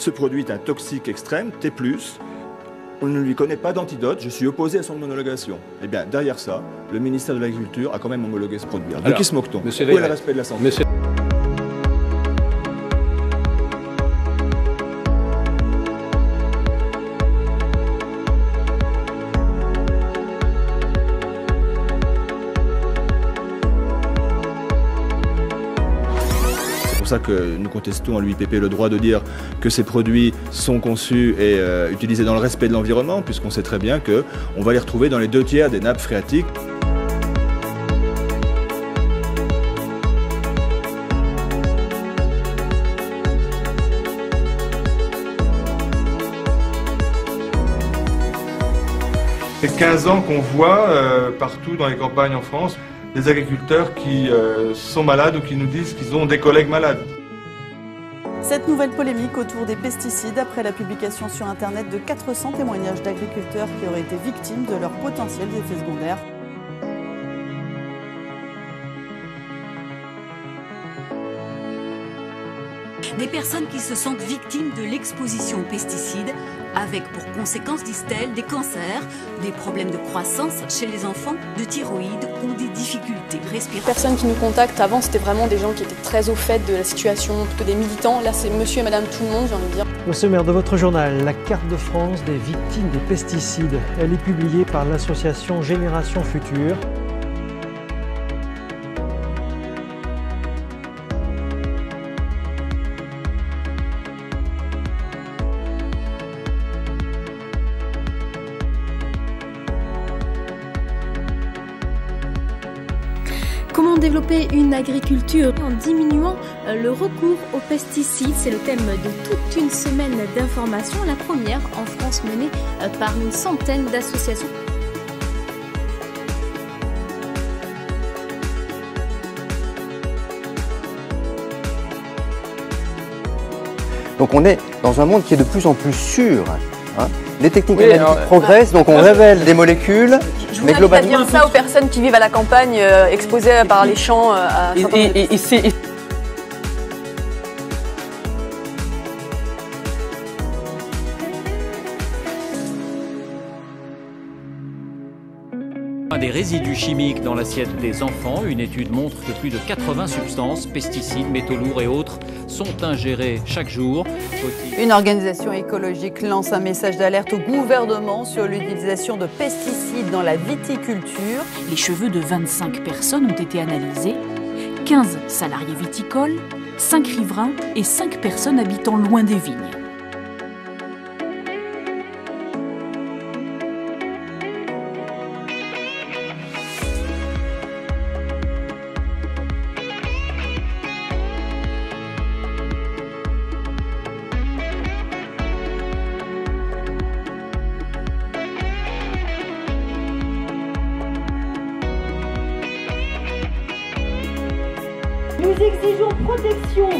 ce produit est un toxique extrême, T+, on ne lui connaît pas d'antidote, je suis opposé à son homologation. Eh bien, derrière ça, le ministère de l'Agriculture a quand même homologué ce produit. de qui se moque-t-on? Où est le respect de la santé? Ça que nous contestons à l'UIPP le droit de dire que ces produits sont conçus et euh, utilisés dans le respect de l'environnement, puisqu'on sait très bien qu'on va les retrouver dans les deux tiers des nappes phréatiques. C'est 15 ans qu'on voit euh, partout dans les campagnes en France des agriculteurs qui euh, sont malades ou qui nous disent qu'ils ont des collègues malades. Cette nouvelle polémique autour des pesticides après la publication sur Internet de 400 témoignages d'agriculteurs qui auraient été victimes de leurs potentiels effets secondaires. Des personnes qui se sentent victimes de l'exposition aux pesticides, avec pour conséquence, disent-elles, des cancers, des problèmes de croissance chez les enfants, de thyroïde ou des difficultés respiratoires. Les personnes qui nous contactent avant, c'était vraiment des gens qui étaient très au fait de la situation, plutôt des militants. Là, c'est monsieur et madame tout le monde, j'ai envie de dire. Au sommaire de votre journal, la carte de France des victimes des pesticides. Elle est publiée par l'association Génération Future. Développer une agriculture en diminuant euh, le recours aux pesticides C'est le thème de toute une semaine d'informations, la première en France menée euh, par une centaine d'associations. Donc on est dans un monde qui est de plus en plus sûr. Hein. Les techniques progressent, donc on révèle des molécules. Je mais globalement, dire ça aux personnes qui vivent à la campagne, euh, exposées par les champs. Euh, à et, et, des résidus chimiques dans l'assiette des enfants. Une étude montre que plus de 80 substances, pesticides, métaux lourds et autres, sont ingérées chaque jour. Une organisation écologique lance un message d'alerte au gouvernement sur l'utilisation de pesticides dans la viticulture. Les cheveux de 25 personnes ont été analysés, 15 salariés viticoles, 5 riverains et 5 personnes habitant loin des vignes. Nous exigeons protection